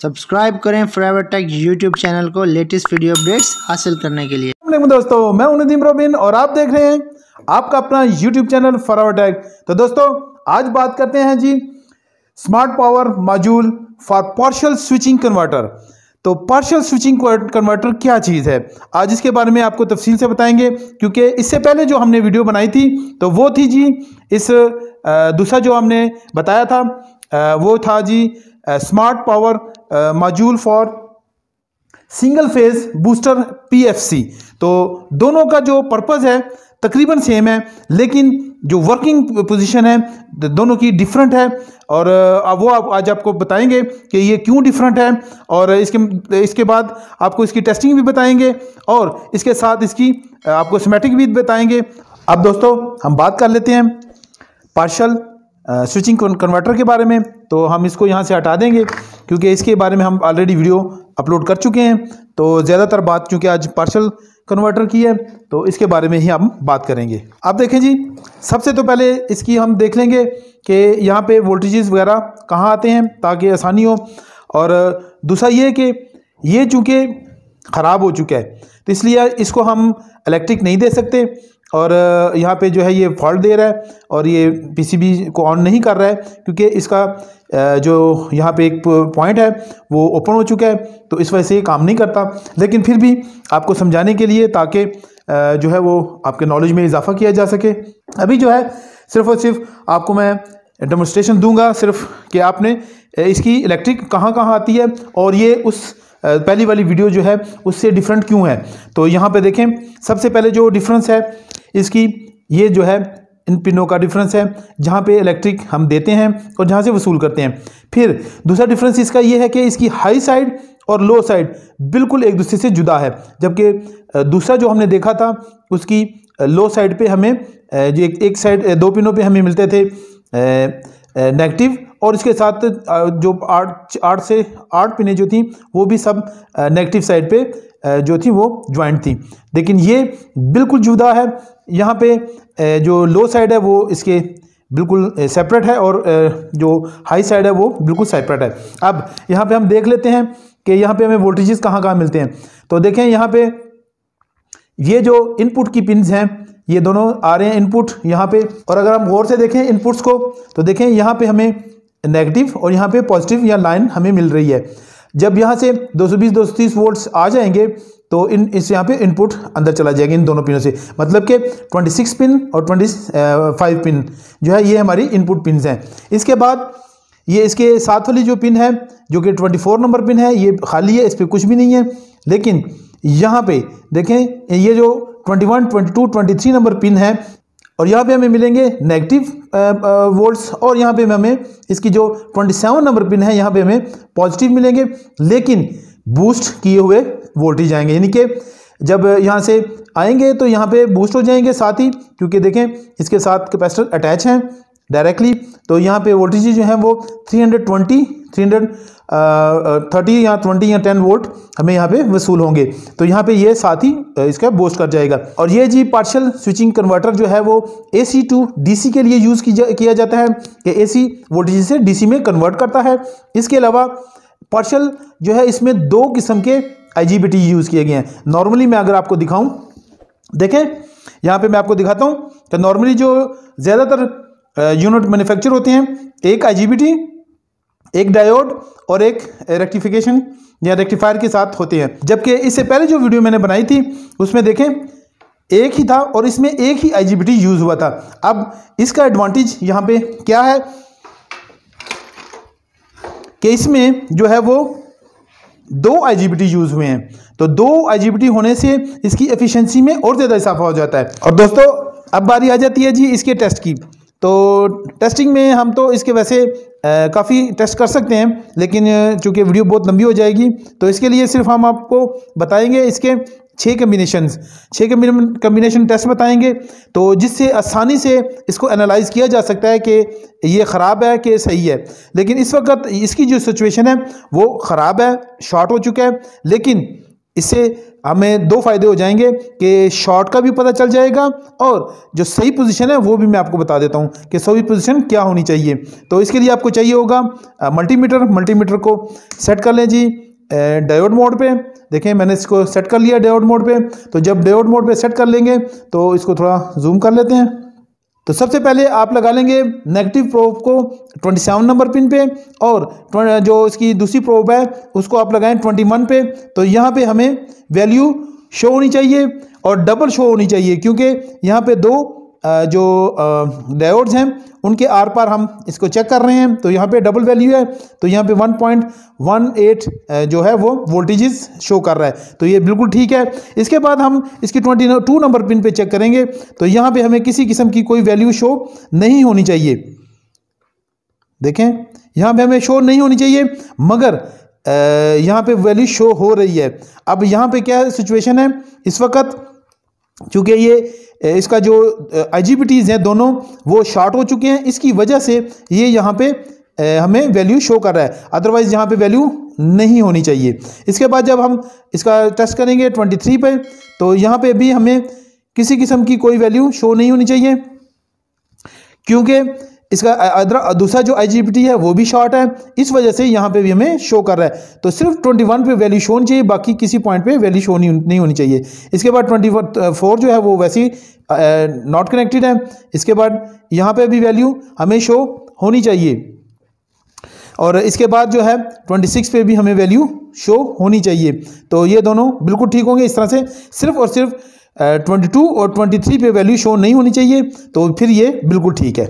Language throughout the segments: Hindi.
सब्सक्राइब करें फॉरएवर टेक यूट्यूब चैनल को लेटेस्ट वीडियो अपडेट्स हासिल करने के लिए। दोस्तों, मैं हूँ नदीम रोबिन और आप देख रहे हैं आपका अपना यूट्यूब चैनल फॉरवर टैग तो दोस्तों, आज बात करते हैं G smart power module for partial switching converter तो पार्शियल स्विचिंग कन्वर्टर क्या चीज़ है? आज इसके बारे में आपको तफसील से बताएँगे, क्योंकि इससे पहले जो हमने वीडियो बनाई थी तो वो थी जी इस दूसरा जो हमने बताया था वो था G smart power module for single phase booster PFC तो दोनों का जो पर्पज़ है, तकरीबन सेम है, लेकिन जो वर्किंग पोजीशन है दोनों की डिफरेंट है। और वो आप, आज आपको बताएँगे कि ये क्यों डिफरेंट है। और इसके इसके बाद आपको इसकी टेस्टिंग भी बताएँगे और इसके साथ इसकी आपको सिमेटिक भी बताएँगे। अब दोस्तों, हम बात कर लेते हैं पार्शल स्विचिंग कन्वर्टर के बारे में। तो हम इसको यहाँ से हटा देंगे। क्योंकि इसके बारे में हम ऑलरेडी वीडियो अपलोड कर चुके हैं। तो ज़्यादातर बात चूँकि आज पार्शल कन्वर्टर की है तो इसके बारे में ही हम बात करेंगे। आप देखें जी, सबसे तो पहले इसकी हम देख लेंगे कि यहाँ पे वोल्टेजेस वगैरह कहाँ आते हैं ताकि आसानी हो। और दूसरा ये कि ये चूँकि ख़राब हो चुका है तो इसलिए इसको हम इलेक्ट्रिक नहीं दे सकते। और यहाँ पे जो है ये फॉल्ट दे रहा है और ये पीसीबी को ऑन नहीं कर रहा है, क्योंकि इसका जो यहाँ पे एक पॉइंट है, वो ओपन हो चुका है तो इस वजह से ये काम नहीं करता। लेकिन फिर भी आपको समझाने के लिए ताकि जो है वो आपके नॉलेज में इजाफा किया जा सके। अभी जो है, सिर्फ़ और सिर्फ़ आपको मैं डेमोस्ट्रेशन दूँगा सिर्फ़ कि आपने इसकी इलेक्ट्रिक कहाँ कहाँ आती है और ये उस पहली वाली वीडियो जो है, उससे डिफरेंट क्यों है? तो यहाँ पे देखें, सबसे पहले जो डिफरेंस है, इसकी ये जो है इन पिनों का डिफरेंस है जहाँ पे इलेक्ट्रिक हम देते हैं और जहाँ से वसूल करते हैं। फिर दूसरा डिफरेंस इसका ये है कि इसकी हाई साइड और लो साइड बिल्कुल एक दूसरे से जुदा है। जबकि दूसरा जो हमने देखा था उसकी लो साइड पे हमें जो एक, साइड दो पिनों पे हमें मिलते थे नेगेटिव और इसके साथ जो आठ आठ से आठ पिनें जो थी, वो भी सब नेगेटिव साइड पे जो थी, वो ज्वाइंट थी। लेकिन ये बिल्कुल जुदा है। यहाँ पे जो लो साइड है, वो इसके बिल्कुल सेपरेट है, और जो हाई साइड है, वो बिल्कुल सेपरेट है। अब यहाँ पे हम देख लेते हैं कि यहाँ पे हमें वोल्टेजेस कहाँ कहाँ मिलते हैं। तो देखें, यहाँ पे ये जो इनपुट की पिंस हैं ये दोनों आ रहे हैं इनपुट यहाँ पे, और अगर हम गौर से देखें इनपुट्स को तो देखें यहाँ पे हमें नेगेटिव और यहाँ पे पॉजिटिव या लाइन हमें मिल रही है। जब यहाँ से 220 230 वोल्ट्स आ जाएँगे तो इन, इस यहाँ पे इनपुट अंदर चला जाएगा इन दोनों पिनों से। मतलब कि 26 पिन और 25 पिन जो है, ये हमारी इनपुट पिन हैं। इसके बाद ये इसके साथ वाली जो पिन है, जो कि 24 नंबर पिन है, ये खाली है, इस पर कुछ भी नहीं है। लेकिन यहाँ पे देखें, ये जो 21, 22, 23 नंबर पिन है। और यहाँ पे हमें मिलेंगे नेगेटिव वोल्ट्स और यहाँ पे हमें इसकी जो 27 नंबर पिन है यहाँ पे हमें पॉजिटिव मिलेंगे। लेकिन बूस्ट किए हुए वोल्टेज आएँगे। यानी कि जब यहाँ से आएँगे तो यहाँ पे बूस्ट हो जाएँगे साथ ही क्योंकि देखें इसके साथ कैपेसिटर अटैच हैं। डायरेक्टली तो यहाँ पे वोल्टेज जो है वो 320 330 या 20 या 10 वोल्ट हमें यहाँ पे वसूल होंगे। तो यहाँ पे ये साथ ही इसका बूस्ट कर जाएगा। और ये जी पार्शियल स्विचिंग कन्वर्टर जो है वो एसी टू डीसी के लिए यूज़ किया जाता है कि एसी वोल्टेज से डीसी में कन्वर्ट करता है। इसके अलावा पार्शल जो है इसमें दो किस्म के आईजीबीटी यूज़ किए गए हैं। नॉर्मली मैं अगर आपको दिखाऊँ, देखें, यहाँ पे मैं आपको दिखाता हूँ कि नॉर्मली जो ज़्यादातर यूनिट मैन्युफैक्चर होते हैं। एक आई एक डायोड और एक रेक्टिफिकेशन या रेक्टिफायर के साथ होते हैं। जबकि इससे पहले जो वीडियो मैंने बनाई थी, उसमें देखें, एक ही था और इसमें एक ही आई यूज़ हुआ था। अब इसका एडवांटेज यहाँ पे क्या है? कि इसमें जो है वो दो आई यूज़ हुए हैं। तो दो आईजीबीटी होने से इसकी एफिशिएंसी में और ज़्यादा इजाफा हो जाता है। और दोस्तों, अब बारी आ जाती है जी इसके टेस्ट की। तो टेस्टिंग में हम तो इसके वैसे काफ़ी टेस्ट कर सकते हैं, लेकिन चूँकि वीडियो बहुत लंबी हो जाएगी तो इसके लिए सिर्फ़ हम आपको बताएँगे इसके छः कम्बिनेशन छः कम्बिनेशन टेस्ट बताएँगे तो जिससे आसानी से इसको एनालाइज किया जा सकता है कि ये ख़राब है कि सही है। लेकिन इस वक्त इसकी जो सिचुएशन है, वो ख़राब है शॉर्ट हो चुका है, लेकिन इससे हमें दो फ़ायदे हो जाएँगे कि शॉर्ट का भी पता चल जाएगा और जो सही पोजीशन है वो भी मैं आपको बता देता हूँ कि सही पोजीशन क्या होनी चाहिए। तो इसके लिए आपको चाहिए होगा मल्टीमीटर मल्टीमीटर को सेट कर लें जी डायोड मोड पे। देखें, मैंने इसको सेट कर लिया डायोड मोड पे। तो जब डायोड मोड पे सेट कर लेंगे तो इसको थोड़ा जूम कर लेते हैं। तो सबसे पहले आप लगा लेंगे नेगेटिव प्रोब को 27 नंबर पिन पे और जो इसकी दूसरी प्रोब है, उसको आप लगाएँ 21 पे। तो यहाँ पे हमें वैल्यू शो होनी चाहिए और डबल शो होनी चाहिए, क्योंकि यहाँ पे दो जो डायोड्स हैं, उनके आर पार हम इसको चेक कर रहे हैं। तो यहाँ पे डबल वैल्यू है। तो यहाँ पे 1.18 जो है वो वोल्टेजेस शो कर रहा है। तो ये बिल्कुल ठीक है। इसके बाद हम इसकी 22 नंबर पिन पे चेक करेंगे। तो यहाँ पे हमें किसी किस्म की कोई वैल्यू शो नहीं होनी चाहिए। देखें, यहाँ पे हमें शो नहीं होनी चाहिए, मगर यहाँ पे वैल्यू शो हो रही है। अब यहाँ पे क्या सिचुएशन है? इस वक्त चूँकि ये इसका जो एजिबिटीज़ हैं दोनों, वो शॉर्ट हो चुके हैं। इसकी वजह से ये यहाँ पे हमें वैल्यू शो कर रहा है। अदरवाइज़ यहाँ पे वैल्यू नहीं होनी चाहिए। इसके बाद जब हम इसका टेस्ट करेंगे 23 पे तो यहाँ पे भी हमें किसी किस्म की कोई वैल्यू शो नहीं होनी चाहिए। क्योंकि इसका दूसरा जो आईजीपीटी है, वो भी शॉर्ट है। इस वजह से यहाँ पे भी हमें शो कर रहा है। तो सिर्फ़ 21 पे वैल्यू शो होनी चाहिए, बाकी किसी पॉइंट पे वैल्यू शो नहीं होनी चाहिए। इसके बाद 24 जो है, वो वैसे नॉट कनेक्टेड है। इसके बाद यहाँ पे भी वैल्यू हमें शो होनी चाहिए। और इसके बाद जो है 26 पे भी हमें वैल्यू शो होनी चाहिए। तो ये दोनों बिल्कुल ठीक होंगे इस तरह से। सिर्फ़ और सिर्फ़ ट्वेंटी टू और ट्वेंटी थ्री पे वैल्यू शो नहीं होनी चाहिए। तो फिर ये बिल्कुल ठीक है।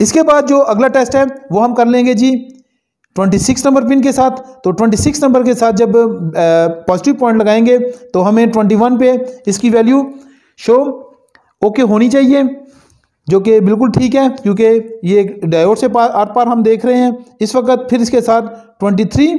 इसके बाद जो अगला टेस्ट है, वो हम कर लेंगे जी 26 नंबर पिन के साथ। तो 26 नंबर के साथ जब पॉजिटिव पॉइंट लगाएँगे तो हमें 21 पे इसकी वैल्यू शो ओके होनी चाहिए, जो कि बिल्कुल ठीक है, क्योंकि ये डायोड से पार, आर पार हम देख रहे हैं। इस वक्त फिर इसके साथ 23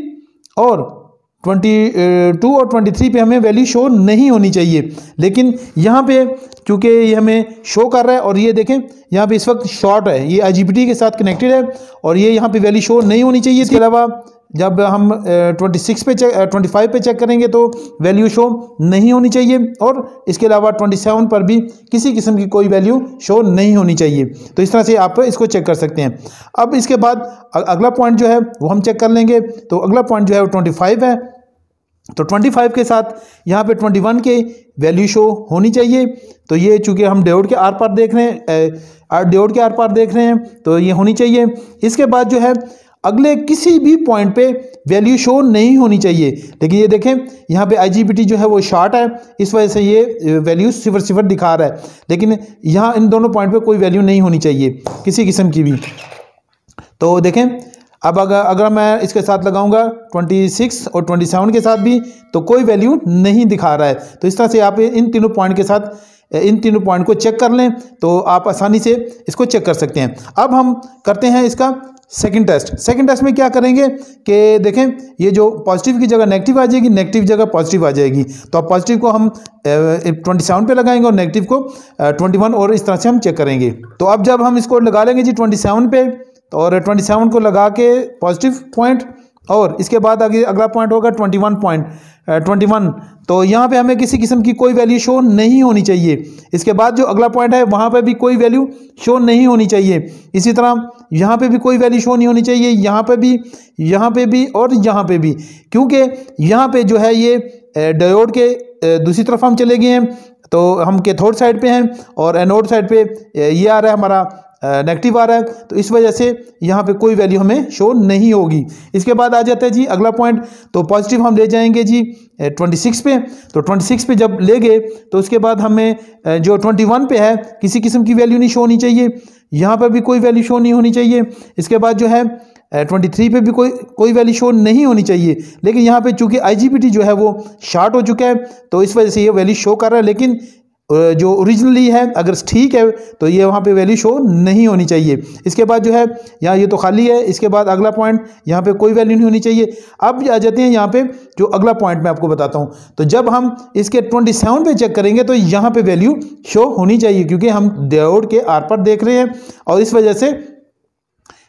और ट्वेंटी टू और ट्वेंटी थ्री पे हमें वैल्यू शो नहीं होनी चाहिए। लेकिन यहाँ पे क्योंकि ये हमें शो कर रहा है और ये देखें, यहाँ पे इस वक्त शॉर्ट है। ये आई के साथ कनेक्टेड है और ये यहाँ पे वैल्यू शो नहीं होनी चाहिए। इसके अलावा जब हम ट्वेंटी सिक्स पे चेक ट्वेंटी फाइव पे चेक करेंगे तो वैल्यू शो नहीं होनी चाहिए और इसके अलावा ट्वेंटी सेवन पर भी किसी किस्म की कोई वैल्यू शो नहीं होनी चाहिए। तो इस तरह से आप इसको चेक कर सकते हैं। अब इसके बाद अगला पॉइंट जो है वो हम चेक कर लेंगे। तो अगला पॉइंट जो है वो ट्वेंटी फाइव है। तो 25 के साथ यहाँ पे 21 के वैल्यू शो होनी चाहिए। तो ये चूँकि हम डेवड के आर पार देख रहे हैं डेवड के आर पार देख रहे हैं तो ये होनी चाहिए। इसके बाद जो है अगले किसी भी पॉइंट पे वैल्यू शो नहीं होनी चाहिए। लेकिन ये देखें, यहाँ पे आई जो है वो शार्ट है, इस वजह से ये वैल्यू सिफर सिफर दिखा रहा है। लेकिन यहाँ इन दोनों पॉइंट पे कोई वैल्यू नहीं होनी चाहिए, किसी किस्म की भी। तो देखें, अब अगर अगर मैं इसके साथ लगाऊँगा 26 और 27 के साथ भी तो कोई वैल्यू नहीं दिखा रहा है। तो इस तरह से आप इन तीनों पॉइंट के साथ इन तीनों पॉइंट को चेक कर लें तो आप आसानी से इसको चेक कर सकते हैं। अब हम करते हैं इसका सेकंड टेस्ट सेकंड टेस्ट में क्या करेंगे कि देखें, ये जो पॉजिटिव की जगह नेगेटिव आ जाएगी नेगेटिव जगह पॉजिटिव आ जाएगी। तो अब पॉजिटिव को हम ट्वेंटी सेवन पर लगाएँगे और नेगेटिव को ट्वेंटी वन और इस तरह से हम चेक करेंगे। तो अब जब हम इसको लगा लेंगे जी ट्वेंटी सेवन पे तो और ट्वेंटी सेवन को लगा के पॉजिटिव पॉइंट और इसके बाद आगे अगला पॉइंट होगा twenty one point twenty one तो यहाँ पे हमें किसी किस्म की कोई वैल्यू शो नहीं होनी चाहिए। इसके बाद जो अगला पॉइंट है, वहाँ पे भी कोई वैल्यू शो नहीं होनी चाहिए। इसी तरह यहाँ पे भी कोई वैल्यू शो नहीं होनी चाहिए, यहाँ पे भी, यहाँ पे भी और यहाँ पे भी। क्योंकि यहाँ पे जो है ये डायोड के दूसरी तरफ़ हम चले गए हैं तो हम कैथोड साइड पे हैं और एनोड साइड पे ये आ रहा है हमारा नेगेटिव आ रहा है तो इस वजह से यहाँ पे कोई वैल्यू हमें शो नहीं होगी। इसके बाद आ जाता है जी, अगला पॉइंट तो पॉजिटिव हम ले जाएँगे जी ट्वेंटी सिक्स पे। तो ट्वेंटी सिक्स पे जब ले गए तो उसके बाद हमें जो ट्वेंटी वन पे है, किसी किस्म की वैल्यू नहीं शो होनी चाहिए। यहाँ पर भी कोई वैल्यू शो नहीं होनी चाहिए। इसके बाद जो है ट्वेंटी थ्री पे भी कोई कोई वैल्यू शो नहीं होनी चाहिए। लेकिन यहाँ पे चूँकि आई जो है वो शार्ट हो चुका है तो इस वजह से ये वैल्यू शो कर रहा है। लेकिन जो ओरिजिनली है, अगर ठीक है तो ये वहाँ पे वैल्यू शो नहीं होनी चाहिए। इसके बाद जो है, यहाँ ये तो खाली है, इसके बाद अगला पॉइंट यहाँ पे कोई वैल्यू नहीं होनी चाहिए। अब आ जाते हैं यहाँ पे, जो अगला पॉइंट मैं आपको बताता हूँ। तो जब हम इसके 27 पे चेक करेंगे तो यहाँ पे वैल्यू शो होनी चाहिए, क्योंकि हम डायोड के आर पर देख रहे हैं, और इस वजह से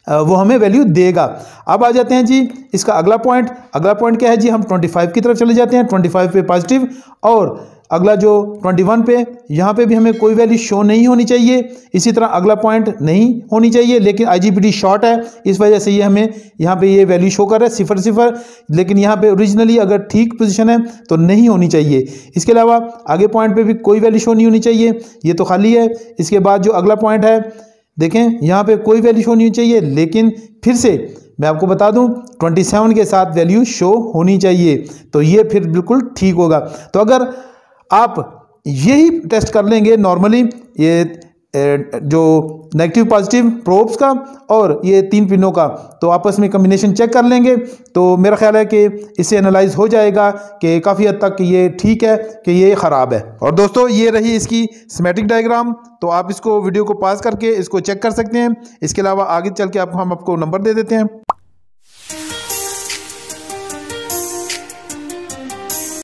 वो हमें वैल्यू देगा। अब आ जाते हैं जी, इसका अगला पॉइंट अगला पॉइंट क्या है जी? हम 25 की तरफ़ चले जाते हैं 25 पे पॉजिटिव और अगला जो 21 पे, यहाँ पे भी हमें कोई वैल्यू शो नहीं होनी चाहिए। इसी तरह अगला पॉइंट नहीं होनी चाहिए, लेकिन आई शॉर्ट है, इस वजह से ये हमें यहाँ पे ये वैल्यू शो कर रहा है, सिफर सिफर। लेकिन यहाँ पे ओरिजिनली अगर ठीक पोजीशन है तो नहीं होनी चाहिए। इसके अलावा आगे पॉइंट पे भी कोई वैल्यू शो नहीं होनी चाहिए, ये तो खाली है। इसके बाद जो अगला पॉइंट है, देखें, यहाँ पे कोई वैल्यू शो नहीं होनी चाहिए, लेकिन फिर से मैं आपको बता दूँ 27 के साथ वैल्यू शो होनी चाहिए। तो ये फिर बिल्कुल ठीक होगा। तो अगर आप यही टेस्ट कर लेंगे नॉर्मली ये जो नेगेटिव पॉजिटिव प्रोब्स का और ये तीन पिनों का। तो आपस में कम्बिनेशन चेक कर लेंगे। तो मेरा ख्याल है कि इससे एनालाइज हो जाएगा कि काफ़ी हद तक ये ठीक है कि ये ख़राब है। और दोस्तों, ये रही इसकी स्मेटिक डायग्राम तो आप इसको वीडियो को पास करके इसको चेक कर सकते हैं। इसके अलावा आगे चल के आपको हम आपको नंबर दे देते हैं।